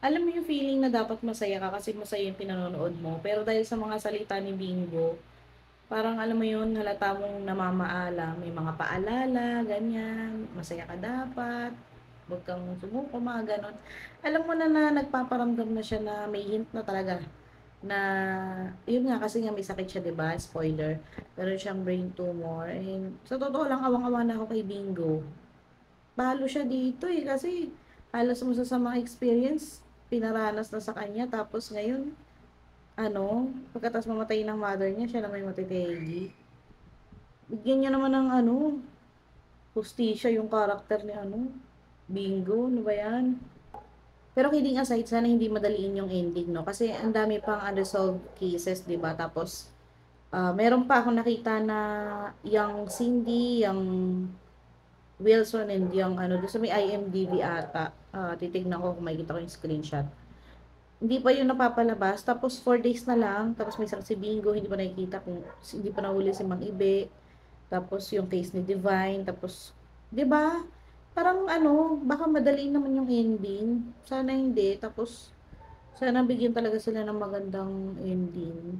Alam mo yung feeling na dapat masaya ka kasi masaya yung pinanonood mo, pero dahil sa mga salita ni Bingo, parang alam mo yun, halata mong namamaalam, may mga paalala, ganyan, masaya ka dapat, huwag kang sumuko, mga gano'n. Alam mo na na nagpaparamdam na siya na may hint na talaga na yun nga kasi nga may sakit siya 'di ba, spoiler, meron siyang brain tumor. And sa totoo lang awang-awa na ako kay Bingo. Palo siya dito, eh, kasi halos masasamang experience pinaranas na sa kanya tapos ngayon ano, pagkatapos mamatay ng mother niya siya naman yung matitegi. Bigyan niya naman ng ano, hustisya yung karakter ni ano, Bingo, ano ba 'yan? Pero kidding aside, sana hindi madaliin yung ending 'no, kasi ang dami pang unresolved cases 'di ba tapos, ah, meron pa akong nakita na yang Cindy, yang Wilson and yang ano dun sa may IMDb ata, ah, titignan ko kung makikita ko yung screenshot. Hindi pa yun napapalabas. Tapos 4 days na lang. Tapos may isang si Bingo hindi pa nakikita kung hindi pa nahuli si Mang Ibe, tapos yung case ni Divine. Tapos 'di ba? Parang ano, baka madaliin naman yung ending, sana hindi. Tapos sana bigyan talaga sila ng magandang ending.